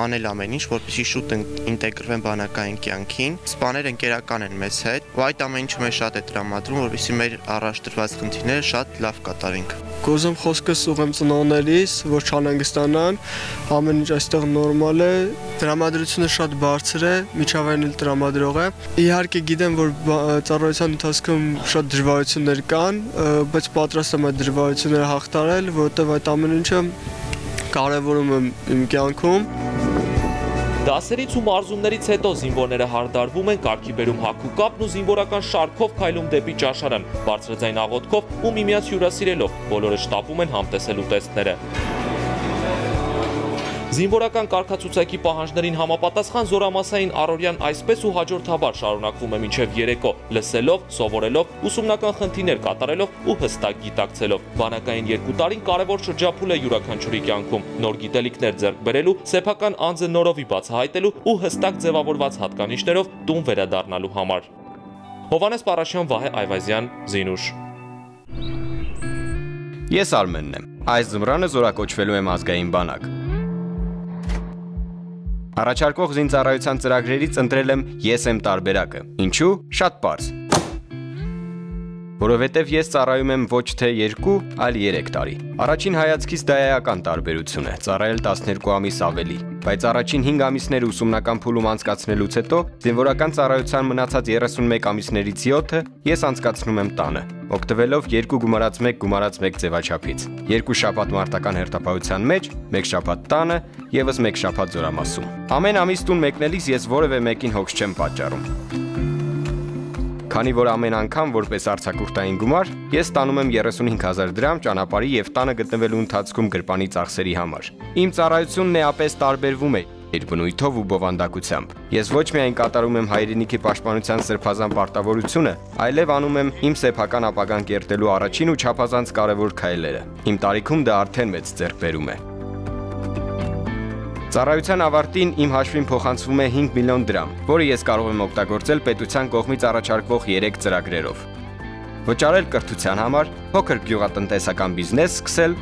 անել ամեն ինչ, որպեսզի շուտ ինտեգրվեմ բանակային կյանքին։ Սպաները ընկերական են մեզ հետ, ու այդ ամեն ինչը մեզ շատ է տրամադրում, որպեսզի մեր առաջ դրված խնդիրները շատ լավ կատարենք։ Գոզեմ խոսքս ուղեմ ծնողներիս, որ չանհանգստանան, ամեն ինչ այստեղ նորմալ է, դրամատրությունը շատ բարձր է, միջավայրն էլ տրամադրող է։ Իհարկե գիտեմ, որ ծառայության ընթացքում շատ դժվարություններ կան, բայց պատրաստ եմ այդ դժվարությունները հաղթարել, որովհետև այդ ամեն ինչը կարևորում եմ իմ կյանքում։ Դասերից ու մարզումներից հետո զինվորները հարդարվում են կարգի բերում հակու կապն ու զինվորական շարքով քայլում դեպի ճաշարան, բարձրաձայն աղոթքով ու միմյանց հյուրասիրելով, բոլորը շտապում են համտեսել ուտեստները։ Զինվորական կարգացուցակի պահանջներին համապատասխան զորամասային առօրյան այսպես ու հաջորդաբար շարունակվում է մինչև երեկո, լսելով, սովորելով, ուսումնական խնդիրներ կատարելով ու հստակ գիտակցելով։ Բանակային երկու տարին կարևոր շրջափուլ է յուրաքանչյուրի կյանքում, նոր գիտելիքներ ձեռք բերելու, սեփական անձը նորովի բացահայտելու ու հստակ ձևավորված հատկանիշներով տուն վերադառնալու համար։ Հովանես Պարաշյան, Վահե Այվազյան, Զինուշ։ Ես Արմենն եմ։ Այս զմրանը զորակոչվելու եմ ազգային բանակ։ Առաջարկող զինծառայության ծրագրերից ընտրել եմ ես եմ տարբերակը։ Ինչու՞։ Շատ པարզ։ Որովհետև ես ծառայում եմ ոչ թե 2, այլ 3 տարի։ Առաջին հայացքից դա էական տարբերություն է, ծառայել 12 ամիս ավելի, բայց առաջին 5 ամիսները ուսումնական փուլում անցկացնելուց հետո զինվորական ծառայության մնացած 31 ամիսներից 7-ը ես անցկացնում եմ տանը օգտվելով 2 գումարած 1 գումարած 1 ձևաչափից։ Երկու շաբաթ մարտական հերթապահության մեջ, մեկ շաբաթ տանը, եւս մեկ շաբաթ զորամասում։ Ամեն ամիս տուն մեկնելիս ես որևէ մեկին հոգս չեմ պատճառում։ Քանի որ ամեն անգամ որպես արցակուրտային գումար ես ստանում եմ 35000 դրամ ճանապարհի եւ տանը գտնվելու ընթացքում գրպանի ծախսերի համար։ Իմ ծառայությունն էապես տարբերվում է իր բնույթով ու բովանդակությամբ։ Ես ոչ միայն կատարում եմ հայրենիքի պաշտպանության սրբազան պարտավորությունը, այլև անում եմ իմ սեփական ապագան կերտելու առաջին ու չափազանց կարևոր քայլերը։ Իմ տարիքում դա արդեն մեծ ձեռքբերում է։ Ծառայության ավարտին իմ հաշվին փոխանցվում է 5 միլիոն դրամ, որը ես կարող եմ օգտագործել պետության կողմից առաջարկվող 3 ծրագրերով։ Վճարել կրթության համար, փոքր գյուղատնտեսական բիզնես սկսել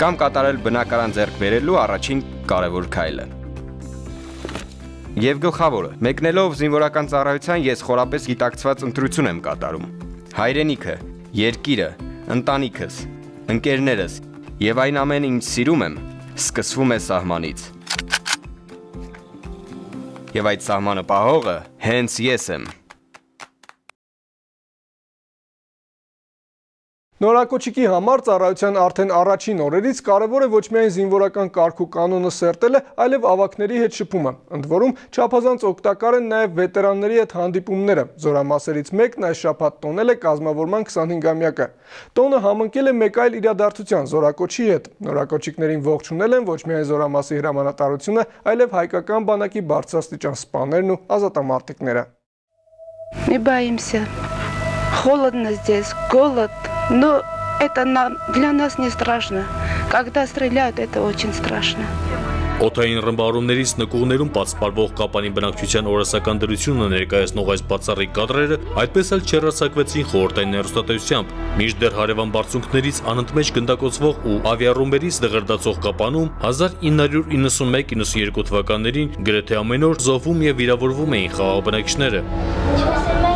կամ կատարել բնակարան ձեռք բերելու առաջին կարևոր քայլը։ Եվ գլխավորը, մեկնելով զինվորական ծառայության ես խորապես գիտակցված ընտրություն եմ կատարում։ Հայրենիքը, երկիրը, ընտանիքս, ընկերներս եւ այն ամենը ինչ սիրում եմ, սկսվում է սահմանից։ Եվ այդ սահմանը պահողը հենց ես եմ։ Նորակոչիկի համար ծառայության արդեն առաջին օրերից կարևոր է ոչ միայն զինվորական կարգ ու կանոնը սերտելը, այլև ավակների հետ շփումը։ Ընդ որում, չափազանց օգտակար են նաև վետերանների հետ հանդիպումները։ Զորամասերից մեկն այս շաբաթ տոնել է կազմավորման 25-ամյակը։ Տոնը համընկել է մեկ այլ իրադարձության զորակոչի հետ։ Նորակոչիկներին ողջունել են ոչ միայն զորամասի հրամանատարությունը, այլև հայկական բանակի բարձրաստիճան սպաներն ու ազատամարտիկները։ Мы боимся. Холодно здесь, голод. Но это для нас не страшно. Когда стреляют, это очень страшно. Օթային ռմբարումներից նկուղներում պատսպարվող կապանի բնակչության օրասական դրությունը ներկայացնող այս բացառիկ կադրերը այդպես էլ չերացակվեցին խորհրդային ներուստատեսությամբ, մինչդեռ հարևան բարձունքներից անընդմեջ գնդակոծվող ու ավիառումներից դղրդացող կապանում 1991-92 թվականներին գրեթե ամեն օր զոհվում եւ վիրավորվում էին խաղաղ բնակիչները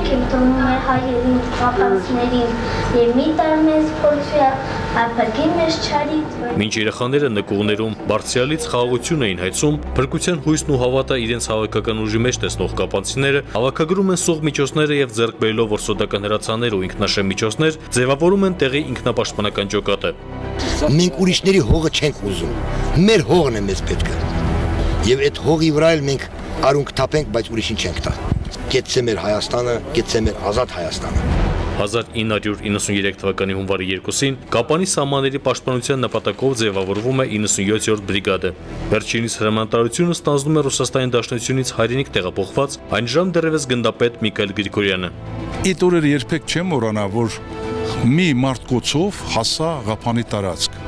ենք տոնում մեր հայերին, կապացիներին եւ մի տար մեզ փորձի ապրկի մեզ չարից։ Մինչ երեխաները նկուղներում բարձրալից խաղաղություն էին հայցում, փրկության հույսն ու հավատը իրենց հավաքական ուժի մեջ տեսնող կապանցիները հավաքագրում են սող միջոցները եւ ձեռք բերելով որսոդական հրացաներ ու ինքնաշեմ միջոցներ ձևավորում են տեղի ինքնապաշտպանական ջոկատը։ Մենք ուրիշների հողը չենք ուզում։ Մեր հողն է մեզ պետքը։ Եվ այդ հողի վրա էլ մենք արունք թափենք, բայց ուրիշին չենք տա կեցցե մեր Հայաստանը, կեցցե մեր ազատ Հայաստանը։ 1993 թվականի հունվարի 2-ին Կապանի սահմանների պաշտպանության նպատակով ձևավորվում է 97-րդ բրիգադը։ Վերջինիս հրամանատարությունը ստանձնում է Ռուսաստանի Դաշնությունից հայրենիք տեղափոխված այն ժամ դեռևս գնդապետ Միքայել Գրիգորյանը։ Այդ օրերը երբեք չեմ մոռանա, որ մի մարդկոցով հասա Ղափանի տարածք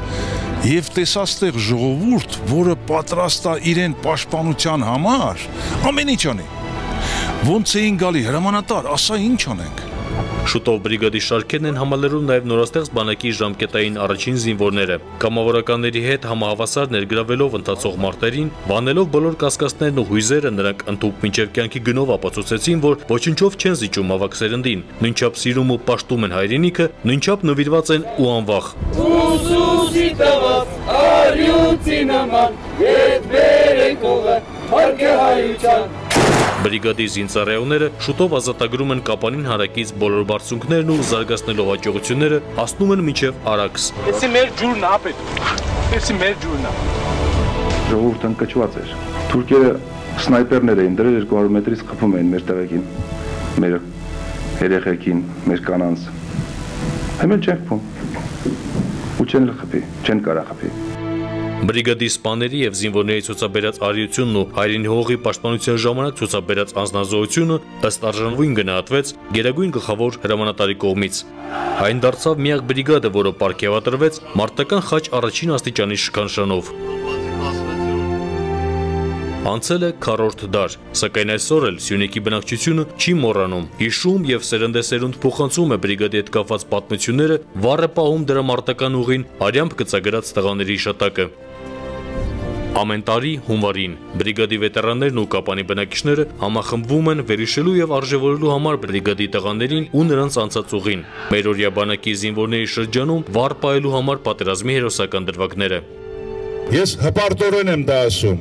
եւ տեսաստեղ ժողովուրդ, որը պատրաստ է իրեն պաշտպանության համար, ամեն ինչ անի Ոնց էին գալի հրամանատար, ասա ինչ անենք։ Շուտով բրիգադի շարքերն են համալրում նաև նորաստեղծ բանակի ժամկետային առաջին զինվորները։ Կամավորականների հետ համահավասար ներգրավելով ընթացող մարտերին, բանելով բոլոր կասկածներն ու հույզերը, նրանք ընդཐུպ մինչև կյանքի գնով ապացուցեցին, որ ոչնչով չեն զիջում ավակ սերնդին, նույնչափ սիրում ու պաշտում են հայրենիքը, նույնչափ նվիրված են ու անվախ։ Ուսուսի տված արյուծի նման, ետ բերենք օղը, հարկե հայության Բրիգադի զինծառայողները շուտով ազատագրում են Կապանին հարակից բոլոր բարձունքներն ու զարգացնելով հաջողությունները հասնում են մինչև Արաքս։ Էսի մեր ջուրն է, ապետ։ Էսի մեր ջուրն է։ Ժողովուրդը ընկճված էր։ Թուրքերը սնայպերներ էին դրել 200 մետրից խփում էին մեր տեղեկին, մեր երեխեքին, մեր կանանց։ Հիմա չենք փում։ Ու չեն խփի, չեն կարա խփի։ Բրիգադի սպաների եւ զինվորների ցուցաբերած արիությունն ու հայրենի հողի պաշտպանության ժամանակ ցուցաբերած անznազողությունը ըստ արժանվույն գնահատվեց Գերագույն գլխավոր հրամանատարի կողմից։ Այն դարձավ միակ բրիգադը, որը ապարգևատրվեց մարտական խաչ առաջին աստիճանի շքանշանով։ Անցել է քառորդ դար, սակայն այսօր էլ Սյունիքի բնակչությունը չի մոռանում, հիշում եւ սերնդեսերունդ փոխանցում է բրիգադի հետ կապված պատմությունները, վառ է պահում դրա մարտական ուղին, արյամբ գծագրած տղաների իշտակը։ Ամեն տարի հունվարին բրիգադի վետերաններն ու կապանի բնակիչները համախմբվում են վերիշելու եւ արժևորելու համար բրիգադի տղաներին ու նրանց անցած ուղին։ Մեր օրյա բանակի զինվորների շրջանում վառ պահելու համար պատերազմի հերոսական դրվագները։ Ես հպարտորեն եմ դա ասում։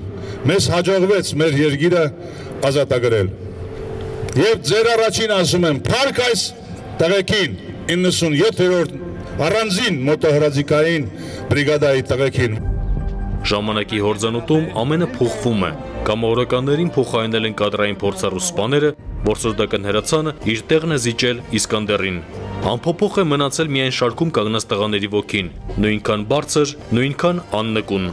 Մեզ հաջողվեց մեր երգիրը ազատագրել։ Եվ ձեր առաջին ասում եմ, փառք այս տղեկին 97-րդ առանձին մոտոհրաձիկային բրիգադայի տղեկին Ժամանակի հորձանուտում ամենը փոխվում է։ Կամավորականներին փոխարինել են կադրային փորձառու սպաները, որսորդական հրացանը իր տեղն է զիջել Իսկանդերին։ Անփոփոխ է մնացել միայն շարքում կանգնած տղաների ոգին, նույնքան բարձր, նույնքան աննկուն։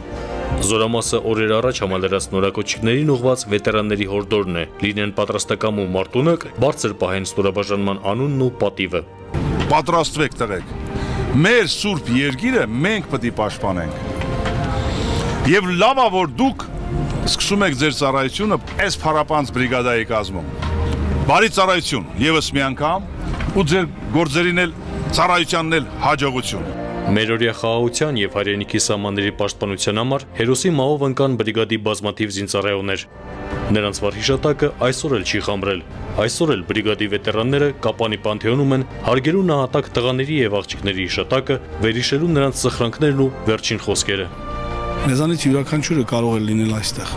Զորամասը օրեր առաջ համալրած նորակոչիկներին ուղված վետերանների հորդորն է, լինեն պատրաստակամ ու մարտունակ, բարձր պահեն ստորաբաժանման անունն ու պատիվը։ Պատրաստվեք տղեկ։ Մեր սուրբ երգիրը մենք պետք է պաշտպանենք։ Եվ լավա որ դուք սկսում եք ձեր ծառայությունը այս փարապանց բրիգադայի կազմում։ Բարի ծառայություն եւս մի անգամ ու ձեր գործերին էլ ծառայությանն էլ հաջողություն։ Մերօրյա խաղաղության եւ հայրենիքի սահմանների պաշտպանության համար հերոսի մահով ընկան բրիգադի բազմաթիվ զինծառայողներ։ Նրանց վար հիշատակը այսօր էլ չի խամրել։ Այսօր էլ բրիգադի վետերանները Կապանի Պանթեոնում են հարգելու նահատակ տղաների եւ աղջիկների հիշատակը, վերհիշելու նրանց սխրանքներն ու վերջին խոսքերը։ Մեզանից յուրաքանչյուրը կարող է լինել այստեղ։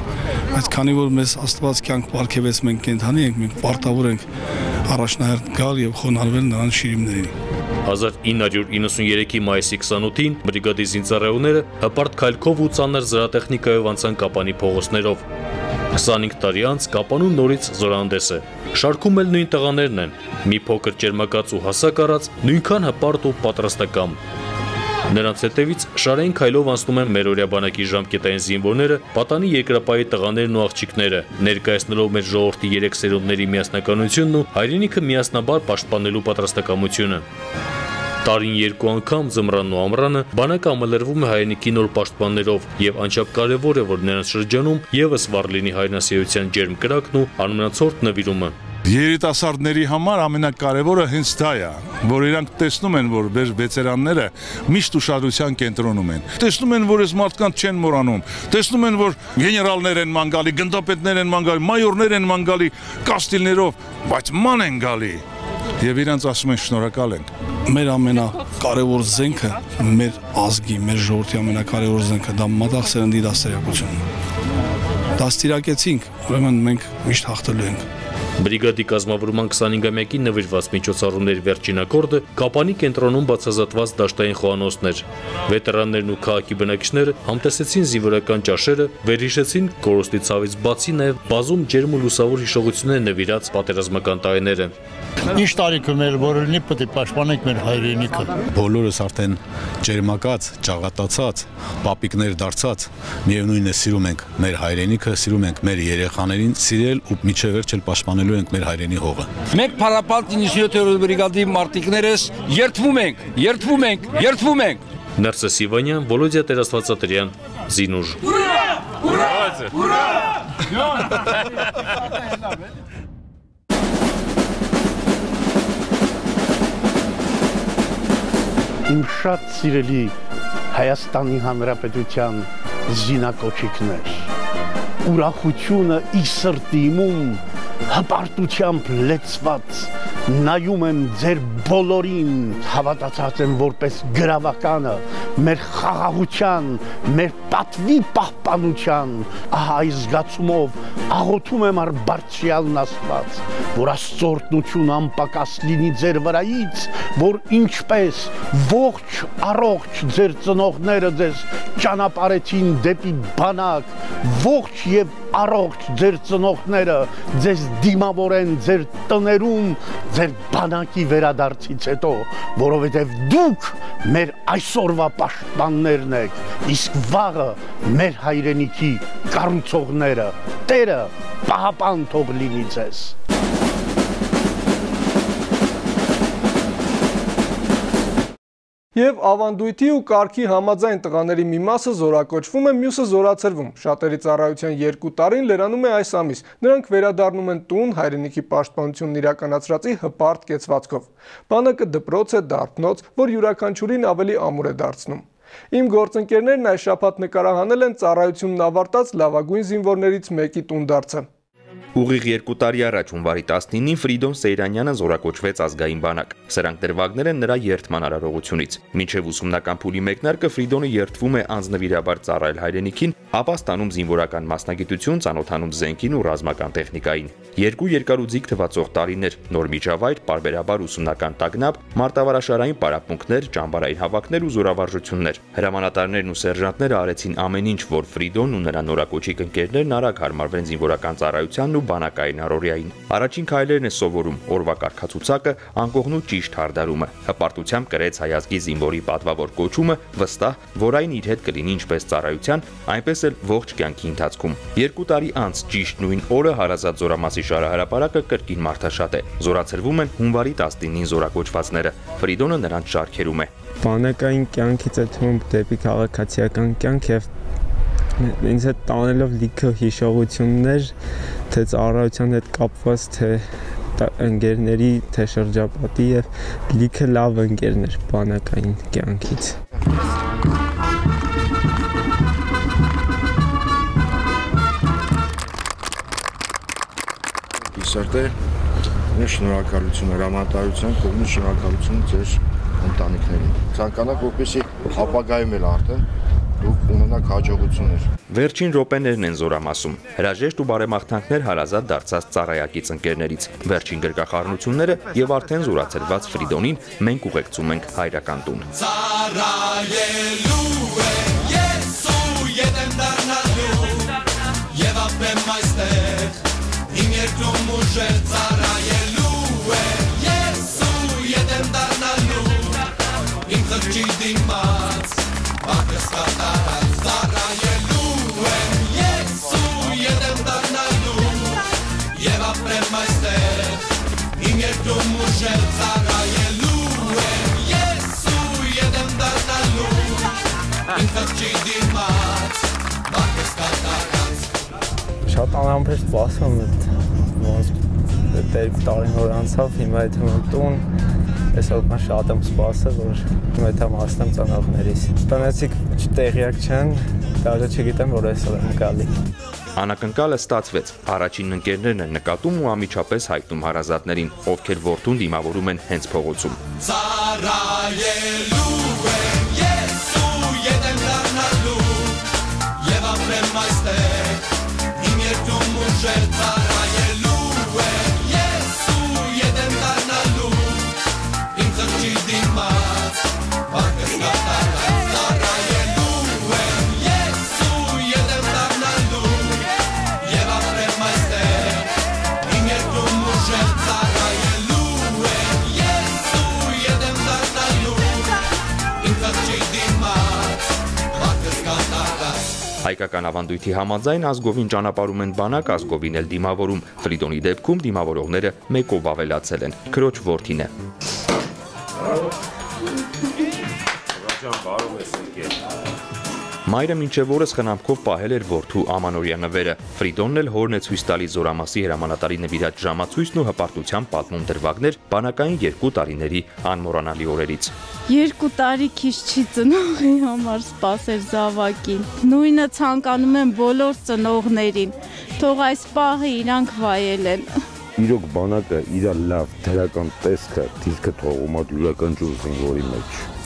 Բայց քանի որ մեզ Աստված կյանք ապարգևեց, մենք կենթանի ենք, մենք պարտավոր ենք առաջնահերթ գալ եւ խոնարհվել նրանց շիրիմներին։ 1993-ի մայիսի 28-ին բրիգադի զինծառայողները հպարտ քայլքով ու ծանր զրատեխնիկայով անցան Կապանի փողոցներով։ 25 տարի անց Կապանուն նորից զորանդես է։ Շարքում էլ նույն տղաներն են՝ մի փոքր ճերմակած ու հասակ առած, նույնքան հպարտ ու պատրաստական։ Նրանց հետևից շարային քայլով անցնում են մերօրյա բանակի ժամկետային զինվորները, պատանի երկրապահի տղաներն ու աղջիկները, ներկայացնելով մեր ժողովրդի երեք սերունդների միասնականությունն ու հայրենիքը միասնաբար պաշտպանելու պատրաստակամությունը։ Տարին երկու անգամ ձմրանն ու ամռանը բանակը ամալրվում է հայրենիքի նոր պաշտպաններով եւ անչափ կարեւոր է որ նրանց շրջանում եւս վառ լինի հայրենասիրության ջերմ կրակն ու անմնացորդ նվիրումը։ Երիտասարդների համար ամենակարևորը հենց դա է, որ իրանք տեսնում են, որ մեր վետերանները միշտ ուշադրության կենտրոնում են։ Տեսնում են, որ այս մարդկանց չեն մոռանում։ Տեսնում են, որ գեներալներ են ման գալի, գնդապետներ են ման գալի, մայորներ են ման գալի, կաստիլներով, բայց ման են գալի։ Եվ իրանց ասում են շնորհակալ ենք։ Մեր ամենակարևոր զենքը, մեր ազգի, մեր ժողովրդի ամենակարևոր զենքը դա մտաղ սերնդի դաստիարակությունն է։ Դաստիարակեցինք, ուրեմն մենք միշտ հաղթելու ենք։ Բրիգադի կազմավորման 25-ամյակին նվիրված միջոցառումների վերջին ակորդը Կապանի կենտրոնում բացազատված դաշտային խոհանոցներ։ Վետերաններն ու քաղաքի բնակիչները համտեսեցին զինվորական ճաշերը, վերհիշեցին կորոստի ցավից բացի նաև բազում ջերմ ու լուսավոր հիշողություններ նվիրած պատերազմական տարիները։ Ինչ տարիք ուներ, որ լինի պետք է պաշտպանենք մեր հայրենիքը։ Բոլորս արդեն ջերմակած, ճաղատացած, պապիկներ դարձած, միևնույնն է սիրում ենք մեր հայրենիքը, սիրում ենք մեր երեխաներին, սիրել ու միջև վերջ էլ պաշտպանելու ենք մեր հայրենի հողը։ Մենք Փարապատ 97-րդ բրիգադի մարտիկներս երթվում ենք, երթվում ենք, երթվում ենք։ Ներսես Իվանյան, Վոլոդիա Տերաստվածատրյան, Զինուժ։ Ուրա! Ուրա! Ուրա! իմ շատ սիրելի Հայաստանի Հանրապետության զինակոչիկներ։ Ուրախությունը ի սրտիմում հպարտությամբ լեցված նայում եմ ձեր բոլորին, հավատացած եմ որպես գրավականը, մեր խաղաղության, մեր պատվի պահպանության, ահա այս զգացումով աղոթում եմ առ բարձրյալն Աստված, որ աստծորտնություն անպակաս լինի ձեր վրայից, որ ինչպես ողջ առողջ ձեր ծնողները ձեզ ճանապարհեցին դեպի բանակ, ողջ եւ առողջ ձեր ծնողները ձեզ դիմավորեն ձեր տներում ձեր բանակի վերադարձից հետո, որովհետև դուք մեր այսօրվա պաշտպաններն եք, իսկ վաղը մեր հայրենիքի կառուցողները։ Տերը պահապան թող լինի ձեզ։ Եվ ավանդույթի ու կարգի համաձայն տղաների մի մասը զորակոչվում է, մյուսը զորացրվում։ Շատերի ծառայության երկու տարին լրանում է այս ամիս։ Նրանք վերադառնում են տուն հայրենիքի պաշտպանությունն իրականացրածի հպարտ կեցվածքով։ Բանակը դպրոց է դարբնոց, որ յուրաքանչյուրին ավելի ամուր է դարձնում։ Իմ գործընկերներն այս շաբաթ նկարահանել են ծառայությունն ավարտած լավագույն զինվորներից մեկի տուն դարձը։ Ուղիղ երկու տարի առաջ հունվարի 19-ին Ֆրիդոն Սեյրանյանը զորակոչվեց ազգային բանակ։ Սրանք դրվագներ են նրա երթման արարողությունից։ Մինչև ուսումնական փուլի մեկնարկը Ֆրիդոնը երթվում է անձնվիրաբար ծառայել հայրենիքին, ապա ստանում զինվորական մասնագիտություն, ծանոթանում զենքին ու ռազմական տեխնիկային։ Երկու երկարուձիգ թվացող տարիներ, նոր միջավայր, parberabar ուսումնական տագնապ, մարտավարաշարային պարապմունքներ, ճամբարային հավաքներ ու զորավարժություններ։ Հրամանատարներն ու սերժանտները արեցին ամեն ինչ, որ Ֆրիդոնն ու նրա նորակոչիկ ընկերներն արագ հարմարվեն զինվորական ծառայությանն ու բանակային առօրյային։ Առաջին քայլերն է սովորում. օրվա կարգացուցակը, անկողնու ճիշտ հարդարումը։ Հպարտությամբ կրեց հայազգի զինվորի պատվավոր կոչումը, վստահ, որ այն իր հետ կլինի ինչպես ծառայության, այնպես էլ ողջ կյանքի ընթացքում։ Երկու տարի անց ճիշտ նույն օրը հարազատ զորամասի շարահրապարակը կրկին մարդաշատ է։ Զորացրվում են հունվարի 19-ին զորակոչվածները։ Ֆրիդոնը նրանց շարքերում է։ Բանակային կյանքից է թվում դեպի քաղաքացիական կյանք եւ ինձ հետ տանելով լիքը հիշողություններ, թե ծառայության հետ կապված, թե ընկերների, թե շրջապատի եւ լիքը լավ ընկերներ բանակային կյանքից։ Իսարտե շնորհակալություն հրամանատարության կողմից շնորհակալություն ձեր ընտանիքներին։ Ցանկանանք որպեսի ապագայում էլ արդեն դուք ունենաք հաջողություններ։ Վերջին րոպեներն են զորամասում։ Հրաժեշտ ու բարեմաղթանքներ հարազատ դարձած ծառայակից ընկերներից։ Վերջին գրկախառնությունները եւ արդեն զորացրված Ֆրիդոնին մենք ուղեկցում ենք հայրական տուն։ Ծառայելու է ես ու ետեմ դառնալու եւ ապրեմ այստեղ իմ երկրում ուժեր ծառայելու երկրում ուժեր ծառայելու եմ ես ու ետեմ դառնալու իմ խղճի դիմաց բակս կատարած Շատ անհամբեր սպասում եմ ոնց դեր տարին որ անցավ հիմա այդ տուն այսօր կան շատ եմ սպասել որ դա մասնեմ ծանոթներիս տնեցիկ տեղյակ չեն դաժե չգիտեմ որ այսօր եմ գալի Անակնկալը ստացվեց։ Առաջին ընկերներն են նկատում ու ամիջապես հայտնում հարազատներին, ովքեր որդուն դիմավորում են հենց փողոցում։ Ծառայելու եմ ես ու ետեմ դառնալու եւ ապրեմ այստեղ։ Իմ երթում ու շերտա Հայկական ավանդույթի համաձայն ազգովին ճանապարհում են բանակ, ազգովին էլ դիմավորում։ Ֆրիդոնի դեպքում դիմավորողները մեկով ավելացել են։ Քրոջ ворթին է։ Bravo. Մայրը մինչև օրս խնամքով պահել էր որդու ամանորյա նվերը։ Ֆրիդոնն էլ հորն է ցույց տալի Զորամասի հրամանատարի նվիրած ժամացույցն ու հպարտության պատմում դրվագներ բանակային երկու տարիների անմոռանալի օրերից։ Երկու տարի քիչ չի ծնողի համար սпасել զավակին։ Նույնը ցանկանում եմ բոլոր ծնողներին։ Թող այս պահը իրանք վայելեն։ Իրոք բանակը իր լավ դրական տեսքը դիրքը թողում է յուրական ճուր զինվորի մեջ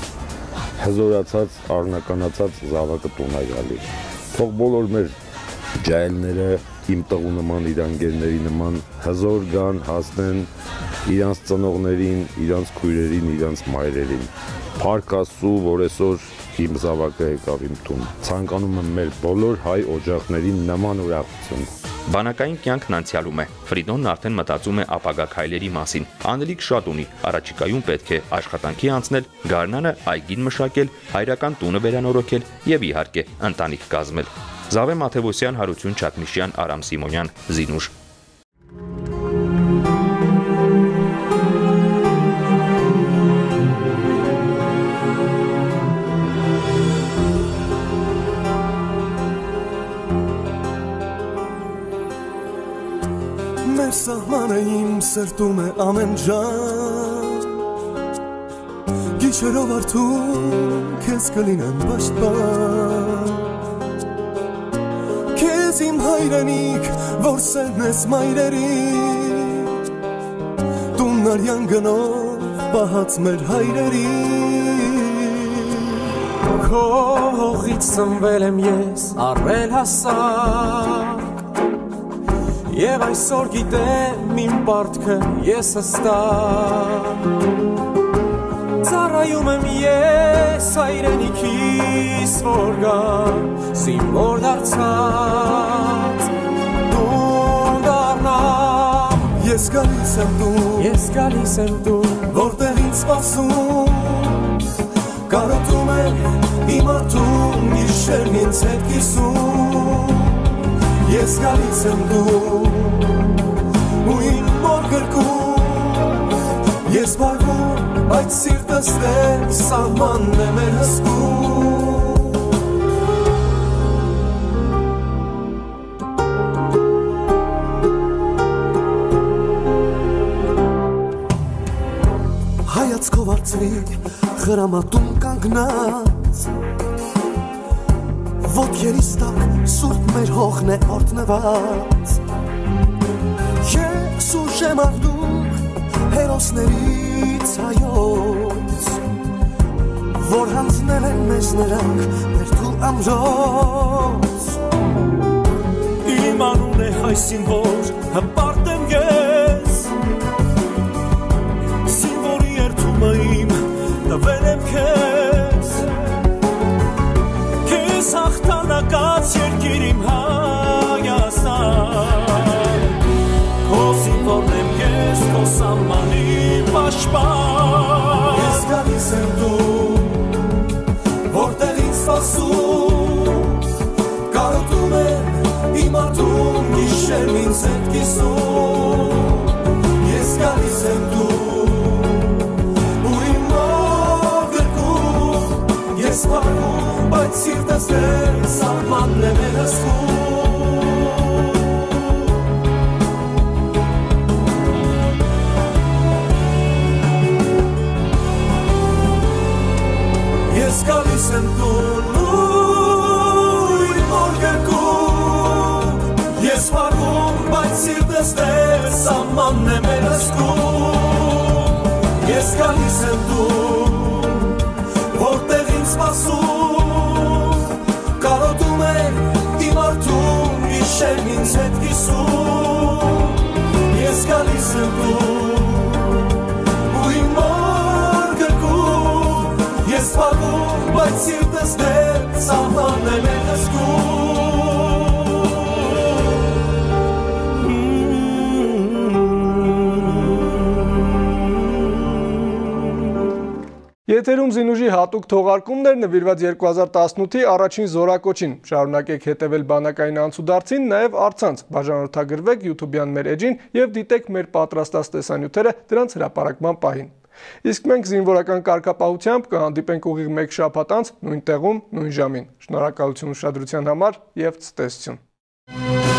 հզորացած առնականացած զավակը տուն է գալի թող բոլոր մեր ջայլները իմ տղու նման իր անգերների նման հզոր գան հասնեն իրանց ծնողներին, իրանց քույրերին, իրանց մայրերին Փառք Աստծո, որ այսօր իմ զավակը եկավ իմ տուն։ Ցանկանում եմ մեր բոլոր հայ օջախներին նման ուրախություն։ Բանակային կյանքն անցյալում է։ Ֆրիդոնն արդեն մտածում է ապագա քայլերի մասին։ Անելիք շատ ունի, առաջիկայում պետք է աշխատանքի անցնել, գարնանը այգին մշակել, հայրական տունը վերանորոգել եւ իհարկե ընտանիք կազմել։ Զավե Մաթեոսյան, Հարություն Չակմիշյան, Արամ Սիմոնյան, Զինուշ սահմանը իմ սրտում է ամեն ժամ Գիշերով արթուն քեզ կլինեմ պաշտպան Քեզ իմ հայրենիք, որ սենես մայրերի Տուն արյան գնով պահած մեր հայրերի Քո հողից սնվել եմ ես, արվել հասակ Եվ այսօր գիտեմ իմ պարտքը ես հստակ Ծառայում եմ ես հայրենիքիս որ գա Զինվոր դարձած Տուն դառնամ Ես գալիս եմ տուն Ես գալիս եմ տուն Որտեղ ինձ սպասում Կարոտում է իմ արտում Գիշերն ինձ հետ կիսում Ես գալիս եմ դու ու իմ մոր գրկում Ես բարվում, բայց սիրտս դեր սահմանն է մեր հսկում Հայացքով արծվի խրամատում կանգնած ոտ երիստակ, սուրտ մեր հողն է արդնված։ Ես ուժ եմ արդում հերոսներից հայոց, որ հանձնել են մեզ նրանք մեր թու ամրոց։ Իմ անուն է հայ սիմվոր, հպ երկիր իմ Հայաստան Քո սինվորն բայց սիրտս դեր սահմանն է մեր Եթերում զինուժի հատուկ թողարկումներ նվիրված 2018-ի առաջին զորակոչին։ Շարունակեք հետևել բանակային անցուդարձին, նաև արցանց, բաժանորդագրվեք YouTube-յան մեր էջին և դիտեք մեր պատրաստած տեսանյութերը դրանց հրապարակման պահին։ Իսկ մենք զինվորական կարգապահությամբ կհանդիպենք ուղիղ մեկ շաբաթ անց նույն տեղում, նույն ժամին։ Շնորհակալություն ուշադրության համար եւ ցտեսություն։